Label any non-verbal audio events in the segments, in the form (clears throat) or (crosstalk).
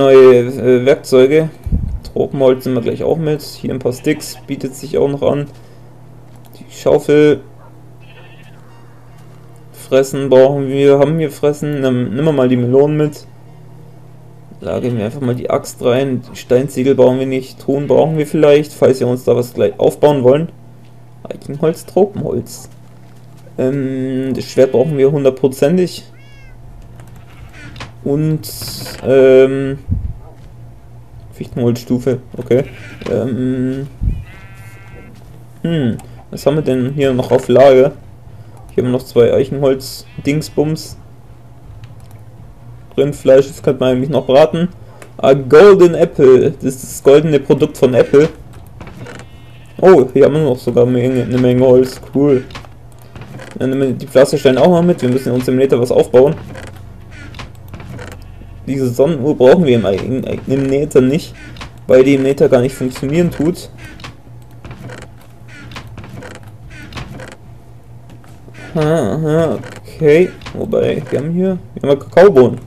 neue äh, Werkzeuge. Tropenholz sind wir gleich auch mit. Hier ein paar Sticks bietet sich auch noch an. Die Schaufel. Fressen brauchen wir. Haben wir Fressen? Nehmen wir mal die Melonen mit. Lagern wir einfach mal die Axt rein. Die Steinziegel brauchen wir nicht. Ton brauchen wir vielleicht, falls wir uns da was gleich aufbauen wollen. Eichenholz, Tropenholz. Ähm, das Schwert brauchen wir hundertprozentig. Und ähm, Fichtenholzstufe, okay. Ähm, hm, was haben wir denn hier noch auf Lager? Hier haben wir noch zwei Eichenholz-Dingsbums. Rindfleisch, das könnte man eigentlich noch braten. A Golden Apple, das ist das goldene Produkt von Apple. Oh, hier haben wir noch sogar eine Menge, eine Menge Holz, cool. Dann nehmen wir die Pflastersteine auch mal mit, wir müssen uns im Nether was aufbauen. Diese Sonnenuhr brauchen wir im, im Nether nicht, weil die im Nether gar nicht funktionieren tut. Aha, okay. Wobei, wir haben hier, wir haben Kakaobohnen.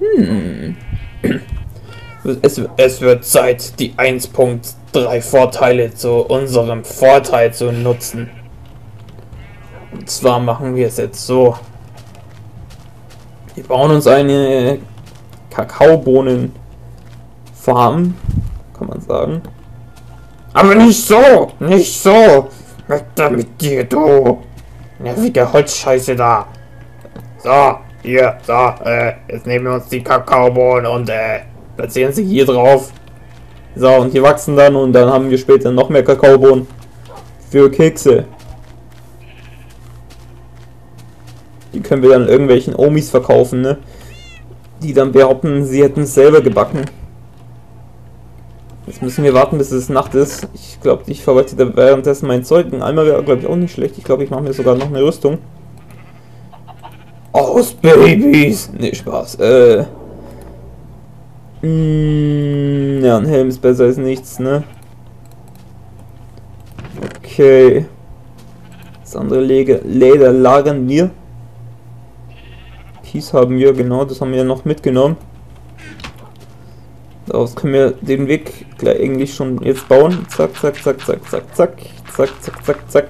Hm. Es, es wird Zeit, die 1.3 Vorteile zu unserem Vorteil zu nutzen. Und zwar machen wir es jetzt so. Wir bauen uns eine Kakaobohnenfarm, kann man sagen. Aber nicht so, nicht so. Weg da mit dir, du. Nervige Holzscheiße da. So, hier, so, äh, jetzt nehmen wir uns die Kakaobohnen und, äh, platzieren sie hier drauf. So, und die wachsen dann und dann haben wir später noch mehr Kakaobohnen für Kekse. Die können wir dann irgendwelchen Omis verkaufen, ne? Die dann behaupten, sie hätten es selber gebacken. Jetzt müssen wir warten, bis es Nacht ist. Ich glaube, ich verwalte da währenddessen mein Zeug. Ein Eimer wäre, glaube ich, auch nicht schlecht. Ich glaube, ich mache mir sogar noch eine Rüstung. Aus Babys! Ne, Spaß. Äh. Mh, mm, ja, ein Helm ist besser als nichts, ne? Okay. Das andere Leder lagern wir. Kies haben wir, genau, das haben wir noch mitgenommen. Daraus können wir den Weg gleich eigentlich schon jetzt bauen. Zack, zack, zack, zack, zack, zack, zack, zack, zack, zack.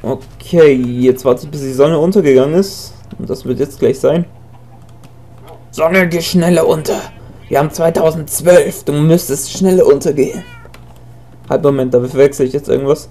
Okay, jetzt warte ich, bis die Sonne untergegangen ist. Und das wird jetzt gleich sein. Sonne, geh schneller unter. Wir haben 2012. Du müsstest schneller untergehen. Halt, Moment, da verwechsel ich jetzt irgendwas.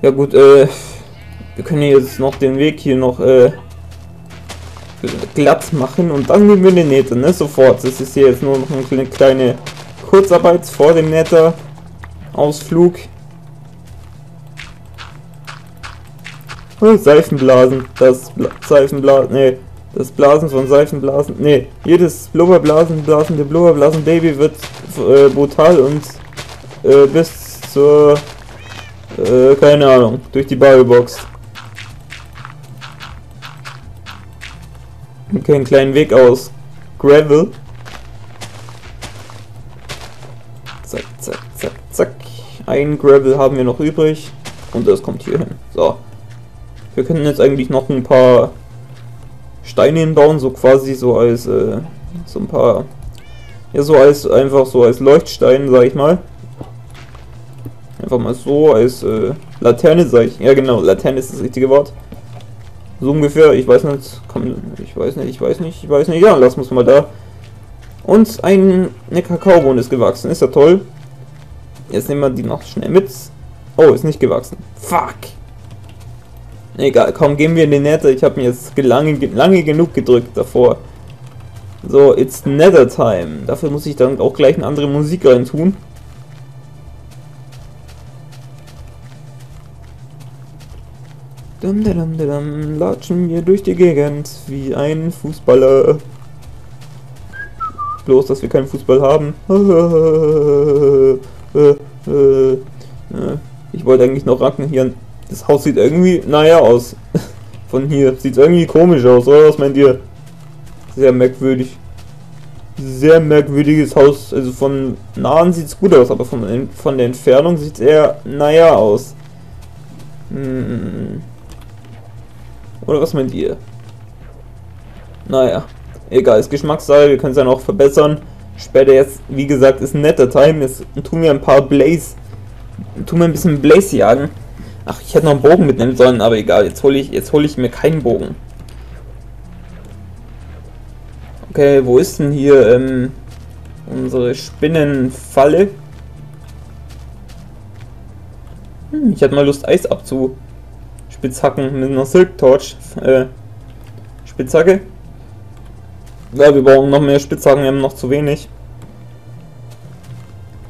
Ja gut, äh, wir können jetzt noch den Weg hier noch äh, glatt machen und dann nehmen wir den Nether, ne? Sofort. Das ist hier jetzt nur noch eine kleine Kurzarbeit vor dem Nether Ausflug. Oh, Seifenblasen. Das Bla Seifenblasen. Ne, das Blasen von Seifenblasen. Ne, jedes Blubberblasen, Blasen der Blubberblasen Baby wird äh, brutal und äh, bis zur äh, keine Ahnung. Durch die Ballbox. Okay, einen kleinen Weg aus. Gravel. Zack, zack, zack, zack. Ein Gravel haben wir noch übrig. Und das kommt hier hin. So. Wir können jetzt eigentlich noch ein paar Steine hinbauen, so quasi so als äh, so ein paar ja so als einfach so als Leuchtstein, sag ich mal. Einfach mal so als äh, Laterne, sag ich. Ja genau, Laterne ist das richtige Wort. So ungefähr, ich weiß nicht, komm, ich weiß nicht, ich weiß nicht, ich weiß nicht, ja, lass uns mal da. Und ein, eine Kakaobohne ist gewachsen, ist ja toll. Jetzt nehmen wir die noch schnell mit. Oh, ist nicht gewachsen. Fuck. Egal, komm, gehen wir in den Nether. Ich habe mir jetzt lange, lange genug gedrückt davor. So, it's Nether Time. Dafür muss ich dann auch gleich eine andere Musik rein tun. Dum, dum, dum, latschen wir durch die Gegend wie ein Fußballer. Bloß, dass wir keinen Fußball haben. (laughs) Ich wollte eigentlich noch racken hier. Das Haus sieht irgendwie, naja, aus. (laughs) Von hier. Sieht irgendwie komisch aus, oder? Was meint ihr? Sehr merkwürdig. Sehr merkwürdiges Haus. Also von nahen sieht es gut aus, aber von, von der Entfernung sieht es eher, naja, aus. Hm. Oder was meint ihr? Naja, egal, ist Geschmackssache, wir können es ja noch verbessern. Später jetzt, wie gesagt, ist ein netter Time. Jetzt tun wir ein paar Blaze, tun wir ein bisschen Blaze jagen. Ach, ich hätte noch einen Bogen mitnehmen sollen, aber egal, jetzt hole ich, jetzt ich mir keinen Bogen. Okay, wo ist denn hier ähm, unsere Spinnenfalle? Hm, ich hätte mal Lust, Eis abzuspitzhacken mit einer Silk Torch. Äh, Spitzhacke. Ja, wir brauchen noch mehr Spitzhacken, wir haben noch zu wenig.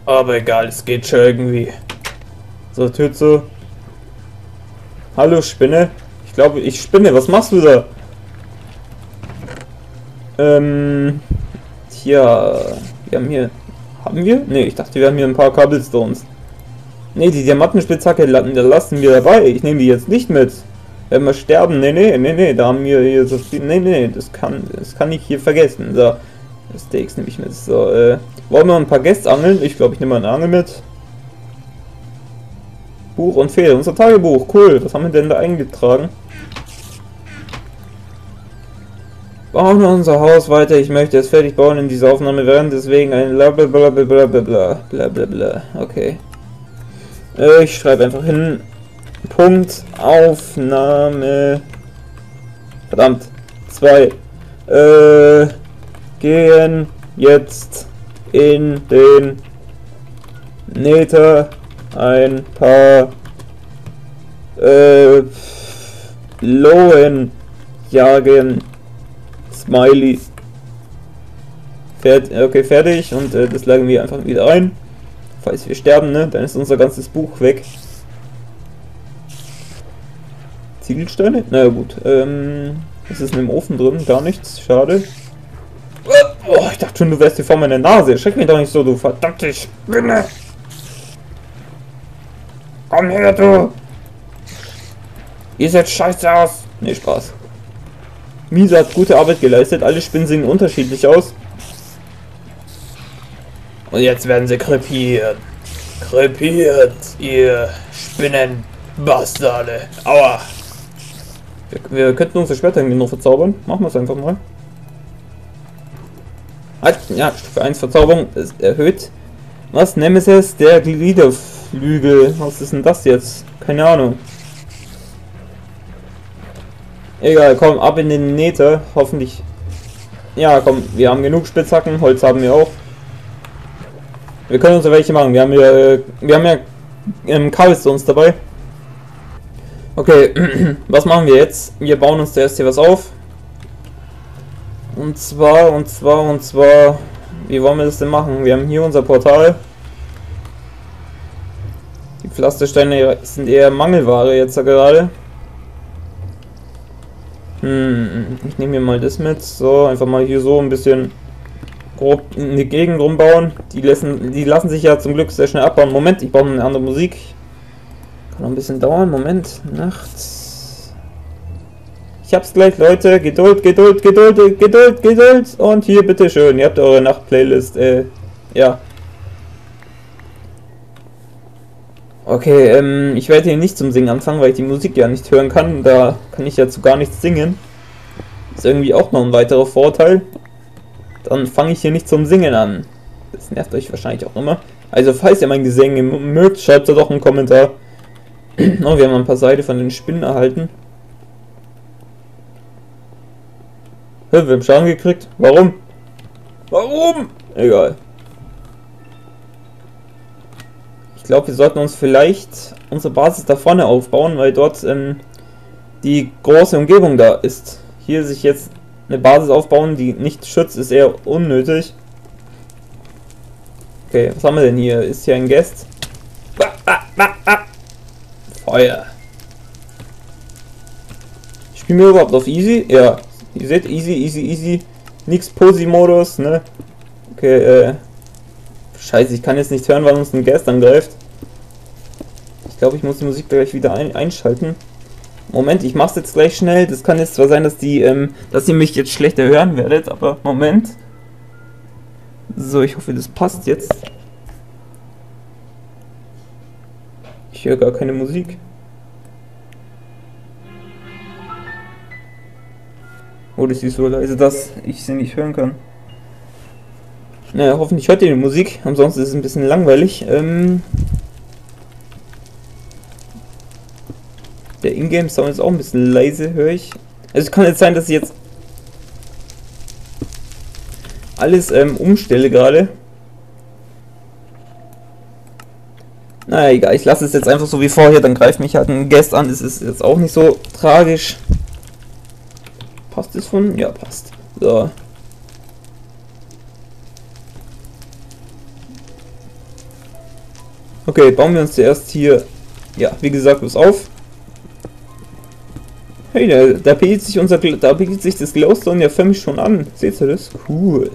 Aber egal, es geht schon irgendwie. So, Tütze. Hallo, Spinne. Ich glaube, ich spinne. Was machst du da? Ähm, tja, wir haben hier... Haben wir? Ne, ich dachte, wir haben hier ein paar Cobblestones. Ne, die Diamantenspitzhacke lassen wir dabei. Ich nehme die jetzt nicht mit. Wenn wir sterben, ne, ne, ne, ne, da haben wir hier so viel... Ne, ne, das kann, das kann ich hier vergessen. So, Steaks nehme ich mit. So, äh, wollen wir ein paar Gäste angeln? Ich glaube, ich nehme eine Angel mit. Buch und Fehler. Unser Tagebuch. Cool. Was haben wir denn da eingetragen? Bauen wir unser Haus weiter. Ich möchte es fertig bauen in dieser Aufnahme während deswegen ein blablabla bla bla bla Okay. Ich schreibe einfach hin. Punkt Aufnahme. Verdammt. Zwei. Äh, gehen jetzt in den Nether ein paar äh, Lohen jagen. Smiley. Fert okay, fertig. Und äh, das lagen wir einfach wieder ein. Falls wir sterben, ne? Dann ist unser ganzes Buch weg. Ziegelsteine? Na ja, gut. Ähm, ist denn im Ofen drin? Gar nichts. Schade. Oh, ich dachte schon, du wärst hier vor meiner Nase. Schreck mich doch nicht so, du verdammte Spinne. Komm her, du! Ihr seid scheiße aus! Ne, Spaß. Misa hat gute Arbeit geleistet, alle Spinnen sehen unterschiedlich aus. Und jetzt werden sie krepiert. Krepiert, ihr Spinnenbastarde. Aua! Wir, wir könnten unsere Schwerter irgendwie noch verzaubern. Machen wir es einfach mal. Halt, ja, Stufe 1 Verzauberung ist erhöht. Was? Nemesis, der Glieder Flügel. Was ist denn das jetzt? Keine Ahnung. Egal, komm, ab in den Nähte. Hoffentlich. Ja, komm, wir haben genug Spitzhacken. Holz haben wir auch. Wir können uns ja welche machen. Wir haben ja, wir haben ja ähm, Cobblestones dabei. Okay, (clears throat) was machen wir jetzt? Wir bauen uns zuerst hier was auf. Und zwar, und zwar, und zwar, wie wollen wir das denn machen? Wir haben hier unser Portal. Pflastersteine sind eher Mangelware jetzt gerade. Hm, ich nehme mir mal das mit. So, einfach mal hier so ein bisschen grob in die Gegend rumbauen. Die lassen, die lassen sich ja zum Glück sehr schnell abbauen. Moment, ich brauche eine andere Musik. Kann noch ein bisschen dauern. Moment, nachts. Ich hab's gleich, Leute. Geduld, Geduld, Geduld, Geduld, Geduld. Und hier, bitteschön. Ihr habt eure Nachtplaylist. Äh, ja. Okay, ähm, ich werde hier nicht zum Singen anfangen, weil ich die Musik ja nicht hören kann. Da kann ich ja zu gar nichts singen. Ist irgendwie auch noch ein weiterer Vorteil. Dann fange ich hier nicht zum Singen an. Das nervt euch wahrscheinlich auch immer. Also falls ihr mein Gesänge mögt, schreibt da doch einen Kommentar. (clears throat) oh, wir haben ein paar Seile von den Spinnen erhalten. Hä, wir haben Schaden gekriegt. Warum? Warum? Egal. glaube, wir sollten uns vielleicht unsere Basis da vorne aufbauen, weil dort ähm, die große Umgebung da ist. Hier sich jetzt eine Basis aufbauen, die nicht schützt, ist eher unnötig. Okay, was haben wir denn hier? Ist hier ein Guest? Feuer. Spielen wir überhaupt auf Easy? Ja. Ihr seht, easy, easy, easy. Nix Posi-Modus, ne? Okay, äh. Scheiße, ich kann jetzt nicht hören, weil uns ein Geist angreift. Ich glaube, ich muss die Musik gleich wieder ein einschalten. Moment, ich mach's jetzt gleich schnell. Das kann jetzt zwar sein, dass die, ähm, dass ihr mich jetzt schlechter hören werdet, aber Moment. So, ich hoffe, das passt jetzt. Ich höre gar keine Musik. Oder ist sie so leise, dass ich sie nicht hören kann? Naja, hoffentlich hört ihr die Musik. Ansonsten ist es ein bisschen langweilig. Ähm der Ingame-Sound ist auch ein bisschen leise, höre ich. Also es kann jetzt sein, dass ich jetzt alles ähm, umstelle gerade. Naja, egal, ich lasse es jetzt einfach so wie vorher, dann greift mich halt ein Guest an, es ist jetzt auch nicht so tragisch. Passt es von? Ja, passt. So. Okay, bauen wir uns zuerst hier, ja, wie gesagt, was auf. Hey, da, da bietet sich unser, da bietet sich das Glowstone ja förmlich schon an. Seht ihr das? Cool.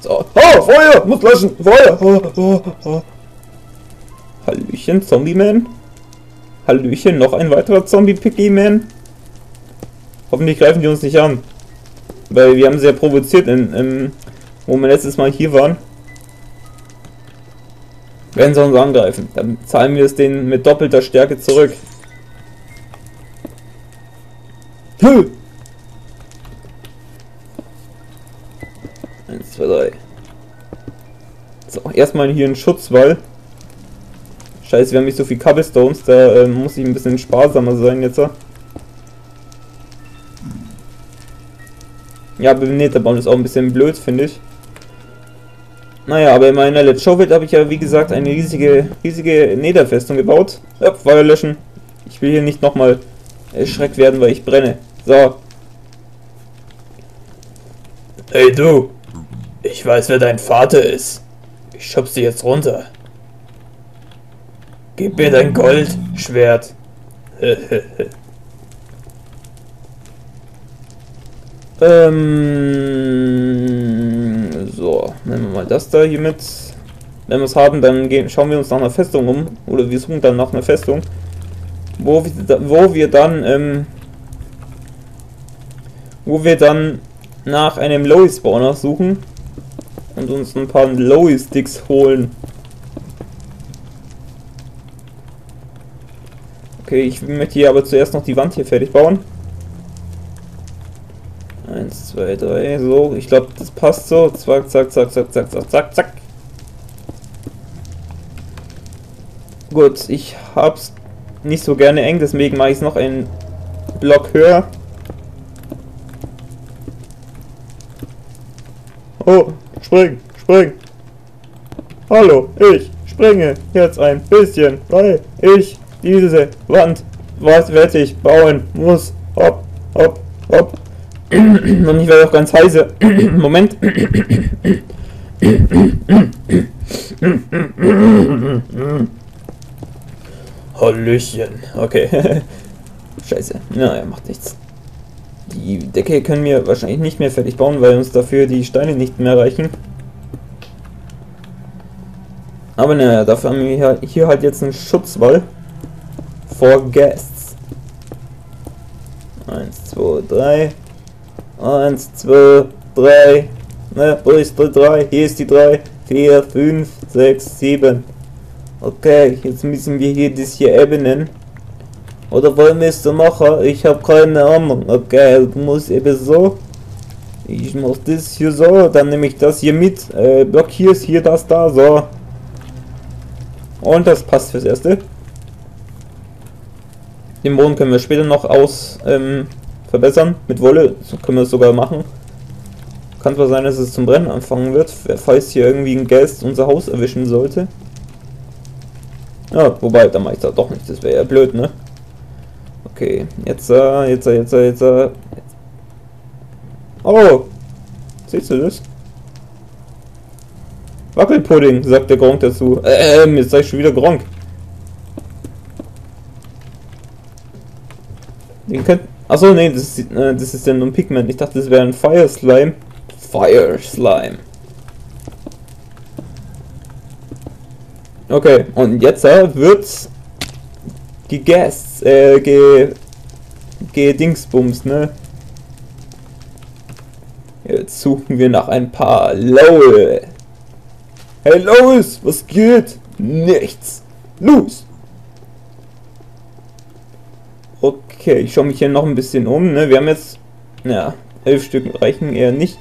So. Oh, Feuer! Muss löschen! Feuer! Oh, oh, oh. Hallöchen, Zombie-Man. Hallöchen, noch ein weiterer Zombie-Piggy-Man. Hoffentlich greifen die uns nicht an. Weil wir haben sie ja provoziert, in, in, wo wir letztes Mal hier waren. Wenn sie uns angreifen, dann zahlen wir es denen mit doppelter Stärke zurück. Hm. Eins, zwei, drei. So, erstmal hier ein Schutzwall. Scheiße, wir haben nicht so viel Cobblestones, da äh, muss ich ein bisschen sparsamer sein jetzt. Ja, beneter Baum ist auch ein bisschen blöd, finde ich. Naja, aber in meiner Let's Show Welt habe ich ja, wie gesagt, eine riesige, riesige Netherfestung gebaut. Ja, Feuer löschen. Ich will hier nicht nochmal erschreckt werden, weil ich brenne. So. Hey du. Ich weiß, wer dein Vater ist. Ich schub's dir jetzt runter. Gib mir dein Goldschwert. (laughs) Ähm, so, nehmen wir mal das da hier mit. Wenn wir es haben, dann gehen, schauen wir uns nach einer Festung um. Oder wir suchen dann nach einer Festung. Wo wir, wo wir dann, ähm, wo wir dann nach einem Lowy-Spawner suchen. Und uns ein paar Lowy-Sticks holen. Okay, ich möchte hier aber zuerst noch die Wand hier fertig bauen. 1, 2, 3, so, ich glaube, das passt so. Zack, zack, zack, zack, zack, zack, zack, zack. Gut, ich hab's nicht so gerne eng, deswegen mache ich es noch einen Block höher. Oh, spring, spring. Hallo, ich springe jetzt ein bisschen, weil ich diese Wand was werde ich bauen muss. Hopp, hopp, hopp. (clears throat) Und ich werde auch ganz heiße. (clears throat) Moment. (clears throat) Hallöchen. Okay. (laughs) Scheiße. Naja, macht nichts. Die Decke können wir wahrscheinlich nicht mehr fertig bauen, weil uns dafür die Steine nicht mehr reichen. Aber naja, dafür haben wir hier halt jetzt einen Schutzwall. For Guests. 1, 2, 3. Eins, zwei, drei. Ne, wo ist die drei? Hier ist die drei. Vier, fünf, sechs, sieben. Okay, jetzt müssen wir hier das hier ebnen. Oder wollen wir es so machen? Ich habe keine Ahnung. Okay, du musst eben so. Ich mach das hier so, dann nehme ich das hier mit. Äh, Block hier das da, so. Und das passt fürs Erste. Den Boden können wir später noch aus ähm, verbessern mit Wolle. So können wir es sogar machen. Kann zwar sein, dass es zum Brennen anfangen wird, falls hier irgendwie ein Geist unser Haus erwischen sollte. Ja, wobei, da mache ich das doch nicht, das wäre ja blöd, ne? Okay, jetzt, äh, jetzt, äh, jetzt, äh, jetzt, jetzt. Oh! Siehst du das? Wackelpudding, sagt der Gronk dazu. Ähm, jetzt sag ich schon wieder Gronk. Den könnt. Achso, nee, das ist, äh, das ist ja nur ein Pigment. Ich dachte, das wäre ein Fire Slime. Fire Slime. Okay, und jetzt äh, wird's gegessen, äh, ge, gedingsbums, ne? Jetzt suchen wir nach ein paar Lowell. Hey Lois, was geht? Nichts. Los. Okay, ich schaue mich hier noch ein bisschen um, ne? Wir haben jetzt, ja, elf Stück reichen eher nicht.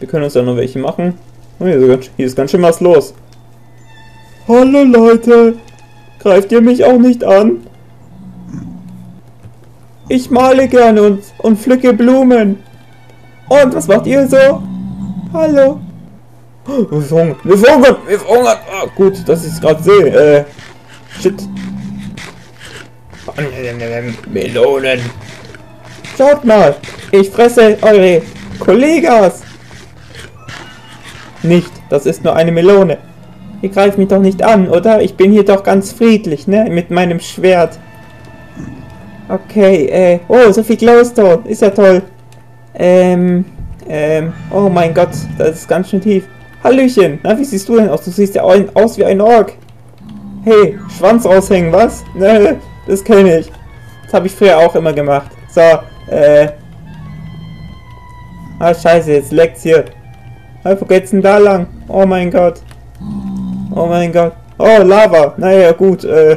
Wir können uns ja noch welche machen. Oh, hier ist ganz schön was los. Hallo Leute, greift ihr mich auch nicht an? Ich male gerne und, und pflücke Blumen. Und was macht ihr so? Hallo. Wir verhungern, wir verhungern, wir verhungern. Ah, gut, dass ich es gerade sehe. Äh, shit. Melonen. Schaut mal, ich fresse eure Kollegas. Nicht, das ist nur eine Melone. Ihr greift mich doch nicht an, oder? Ich bin hier doch ganz friedlich, ne? Mit meinem Schwert. Okay, äh, oh, so viel Glowstone, ist ja toll. Ähm, ähm, oh mein Gott, das ist ganz schön tief. Hallöchen, na, wie siehst du denn aus? Du siehst ja aus wie ein Ork. Hey, Schwanz raushängen, was? Ne, das kenne ich. Das habe ich früher auch immer gemacht. So, äh. Ah, scheiße, jetzt leckt's hier. Wo geht's denn da lang? Oh mein Gott. Oh mein Gott. Oh, Lava. Naja, gut, äh.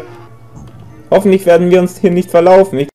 Hoffentlich werden wir uns hier nicht verlaufen. Ich